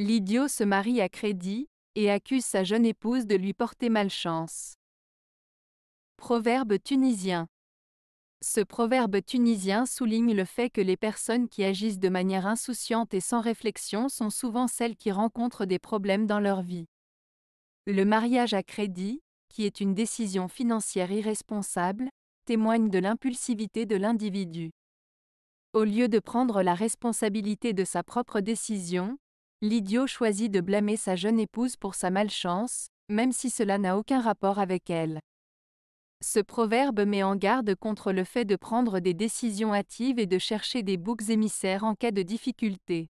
L'idiot se marie à crédit, et accuse sa jeune épouse de lui porter malchance. Proverbe tunisien. Ce proverbe tunisien souligne le fait que les personnes qui agissent de manière insouciante et sans réflexion sont souvent celles qui rencontrent des problèmes dans leur vie. Le mariage à crédit, qui est une décision financière irresponsable, témoigne de l'impulsivité de l'individu. Au lieu de prendre la responsabilité de sa propre décision, l'idiot choisit de blâmer sa jeune épouse pour sa malchance, même si cela n'a aucun rapport avec elle. Ce proverbe met en garde contre le fait de prendre des décisions hâtives et de chercher des boucs émissaires en cas de difficulté.